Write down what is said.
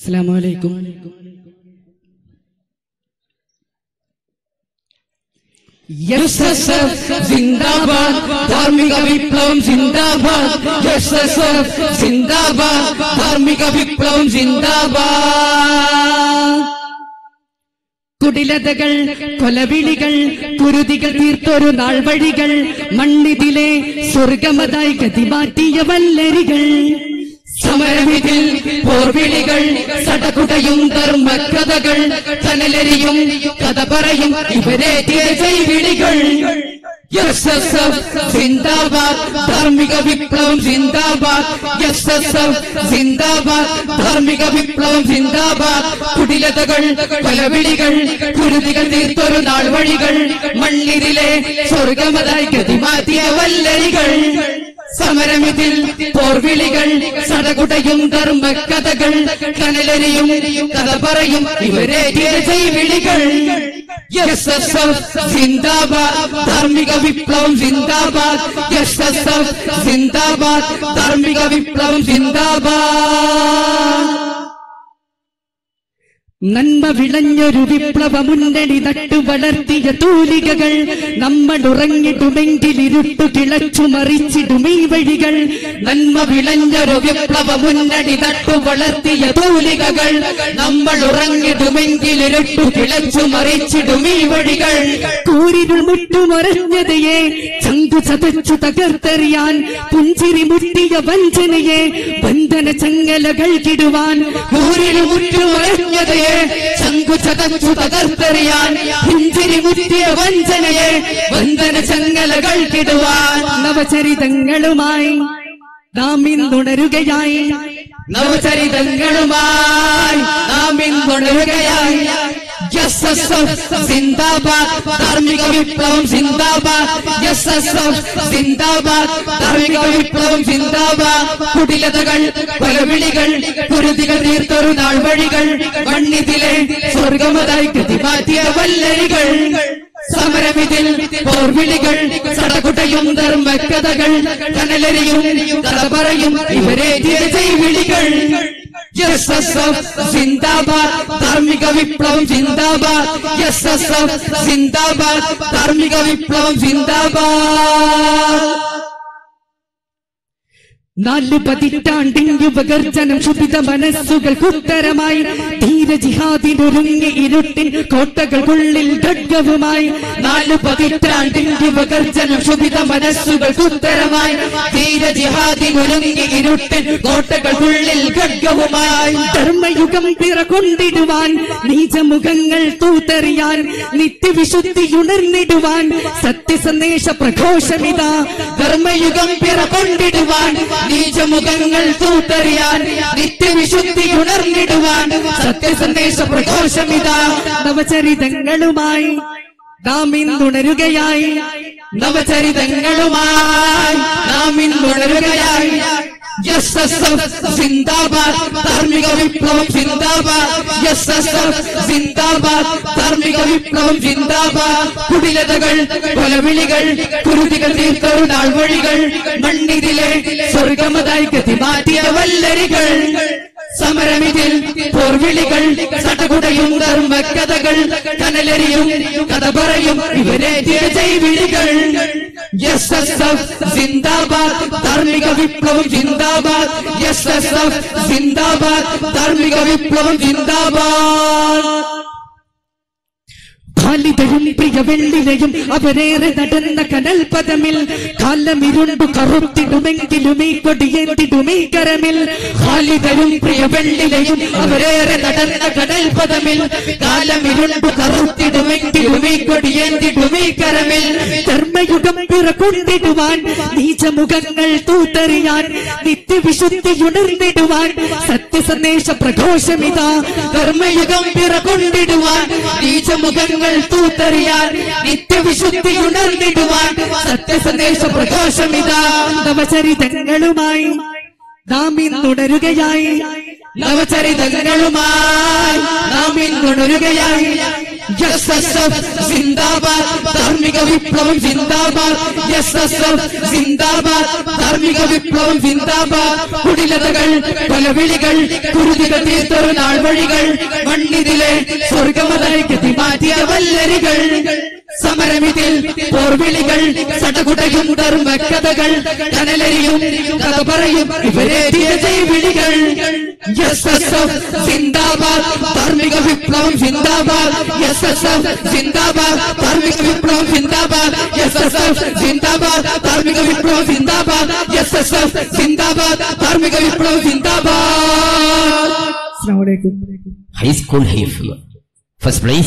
അസ്സലാമലൈക്കും S S F സിന്ദാബാദ് ധാർമ്മിക വിപ്ലവം സിന്ദാബാദ് എസ് എസ് എഫ് സിന്ദാബാദ് ധാർമ്മിക വിപ്ലവം സിന്ദാബാദ് കുടിലതകൾ കൊലവിളികൾ കുരുതികൾ തീർത്തൊരു നാൾ വഴികൾ മണ്ണിതിലെ സ്വർഗമതായി ഗതി മാറ്റിയ വല്ലരികൾ സമരമിതിൽ പോർവിളികൾ സടകുടയും ധർമ്മകഥകൾ കനലരിയും കഥ പറയും ഇവരെ വിളികൾ എസ് എസ് എഫ് സിന്ദാബാദ് ധാർമ്മിക വിപ്ലവം സിന്ദാബാദ് എസ് എസ് എഫ് സിന്ദാബാദ് ധാർമ്മിക വിപ്ലവം സിന്ദാബാദ് കുടിലതകൾ കൊലവിളികൾ കുരുതികൾ തീർത്തൊരു നാൾ വഴികൾ മണ്ണിതിലെ സ്വർഗമതായി ഗതി മാറ്റിയ വല്ലരികൾ സമരമിതിൽ പോർവിളികൾ സടകുടയും ധർമ്മകഥകൾ കനലരിയും കഥ പറയും ഇവരെ വിളികൾ എസ് എസ് എഫ് സിന്ദാബാദ് ധാർമ്മിക വിപ്ലവം സിന്ദാബാദ് എസ് എസ് എഫ് സിന്ദാബാദ് ധാർമ്മിക വിപ്ലവം സിന്ദാബാദ് നന്മ വിളഞ്ഞൊരു വിപ്ലവ മുന്നണി നട്ടു വളർത്തിയ തൂലികകൾ. നമ്മൾ ഉറങ്ങിടുമെങ്കിൽ ഇരുട്ടു കിളച്ചു മറിച്ചിടും ഈ വഴികൾ. നന്മ വിളഞ്ഞൊരു വിപ്ലവ മുന്നണി നട്ടു വളർത്തിയ തൂലികകൾ. നമ്മൾ ഉറങ്ങിടുമെങ്കിലിരുട്ടു കിളച്ചു മറിച്ചിടും ഈ വഴികൾ. കൂരിരുൾ മുട്ടുമറഞ്ഞതയെ ചങ്കു ചതച്ചു തകർത്തെറിയാൻ പുഞ്ചിരി മുട്ടിയ വഞ്ചനയെ ബന്ധന ചങ്ങലകൾ കിടുവാൻ കൂരിരുൾ മുട്ടുമറഞ്ഞതയെ ചങ്കു ചതച്ചു തകർത്തെറിയാൻ ഹിഞ്ചിരി മുറ്റിയ വഞ്ചനയെ ബന്ധന ചങ്ങലകൾ കിടുവാൻ നവചരിതങ്ങളുമായി നാം ഇന്നുണരുകയായി. നവചരിതങ്ങളുമായി നാം വിപ്ലവം വിപ്ലവം കുടിലതകൾ കൊലവിളികൾ കുരുതികൾ തീർത്തൊരു നാൾ വഴികൾ മണ്ണിതിലെ സ്വർഗമതായി വല്ലരികൾ. സമരമിതിൽ പോർവിളികൾ സടകുട്ടയും ധർമ്മക്കഥകൾ കനലരിയും കഥ പറയും ഇവരെ വിളികൾ എസ് എസ് എഫ് സിന്ദാബാദ് ധാർമ്മിക വിപ്ലവം സിന്ദാബാദ് എസ് എസ് എഫ് സിന്ദാബാദ് ധാർമ്മിക വിപ്ലവം സിന്ദാബാദ് നാല് പതിറ്റാണ്ടിൻ ഉപകർജനം ക്ഷുഭിത മനസ്സുകൾക്ക് ഉത്തരമായി ധീര ജിഹാദിനൊരുങ്ങി ഇരുട്ടിൻ കോട്ടകൾക്കുള്ളിൽ ഖഡ്ഗവുമായി. നാല് പതിറ്റാണ്ടിൻ ഉപകർജനം ക്ഷുഭിത മനസ്സുകൾക്ക് ഉത്തരമായി ധീര ജിഹാദിനൊരുങ്ങി ഇരുട്ടിൻ കോട്ടകൾക്കുള്ളിൽ ഖഡ്ഗവുമായി. ധർമ്മയുഗം പിറകൊണ്ടിടുവാൻ നീചമുഖങ്ങൾ തൂത്തെറിയാൻ നിത്യവിശുദ്ധി ഉണർന്നിടുവാൻ സത്യസന്ദേശ പ്രഘോഷമിതാ ധർമ്മയുഗം പിറകൊണ്ടിടുവാൻ നീചമുഖങ്ങൾ തൂത്തറിയാൻ നിത്യവിശുദ്ധി ഉണർന്നിടുവാൻ സത്യസന്ദേശ പ്രഘോഷമിതാ. നവചരിതങ്ങളുമായി നാം നവചരിതങ്ങളുമായി നാം ഇന്നുണരുകയായി. എസ് എസ് എഫ് സിന്ദാബാദ് ധാർമ്മിക വിപ്ലവം സിന്ദാബാദ്. എസ് എസ് എഫ് സിന്ദാബാദ് ധാർമ്മിക വിപ്ലവം സിന്ദാബാദ്. കുടിലതകൾ കൊലവിളികൾ കുരുതികൾ തീർത്തൊരു നാൾ വഴികൾ മണ്ണിതിലെ സ്വർഗമതായി ഗതി മാറ്റിയ വല്ലരികൾ. സമരമിതിൽ പോർവിളികൾ സടകുടയും ധർമ്മകഥകൾ കനലരിയും കഥ പറയും ഇവരെ വിളികൾ എസ് എസ് എഫ് സിന്ദാബാദ് ധാർമ്മിക വിപ്ലവം സിന്ദാബാദ് എസ് എസ് എഫ് സിന്ദാബാദ് ധാർമ്മിക വിപ്ലവം സിന്ദാബാദ് ഖാലിദയും പ്രിയ വെള്ളിലയും അവരേറെ നടന്ന കനൽപദമിൽ കാലമിരുണ്ടു കറുത്തിടുമെങ്കിലും ഈ കൊടിയേന്തിടുമീ കരമിൽ കാലിതയും പ്രിയ വെള്ളിലയും അവരേറെ നടന്ന കടൽപദമിൽ കാലമിരുണ്ടു കറുത്തിടുമെങ്കിലും ഈ കൊടിയേന്തിടുമീ കരമിൽ ധർമ്മയുഗം നീച്ച നീചമുഖങ്ങൾ തൂത്തെറിയാൻ നിത്യവിശുദ്ധി ഉണർന്നിടുവാൻ സത്യസന്ദേശ പ്രഘോഷമിതാ ധർമ്മയുഗം നീച്ച നീചമുഖങ്ങൾ തൂത്തെറിയാൻ നിത്യവിശുദ്ധി ഉണർന്നിടുവാൻ സത്യസന്ദേശ പ്രഘോഷമിതാ നവചരിതങ്ങളുമായി. നാം ഇന്നുണരുകയായി. നവചരിതങ്ങളുമായി നാം ഇന്നുണരുകയായി. എസ് ധാർമ്മിക വിപ്ലവം സിന്ദാബാദ്. എസ് എസ് എഫ് സിന്ദാബാദ് ധാർമ്മിക വിപ്ലവം സിന്ദാബാദ്. കുടിലതകൾ കൊലവിളികൾ കുരുതിക തീർത്തൊരു നാൾ മണ്ണിതിലെ സ്വർഗമതയ്ക്ക് മാറ്റിയ വല്ലരികൾ. സമരമിതിൽ പോർവിളികൾ സടകുടയും കഥകൾ കനലരിയും കഥ പറയും ഇവരെ വിളികൾ जिंदाबाद धार्मिक विप्लव जिंदाबाद यस जिंदाबाद धार्मिक विप्लव जिंदाबाद जिंदाबाद धार्मिक विप्ल जिंदाबाद जिंदाबाद धार्मिक विप्लव जिंदाबाद। High school first prize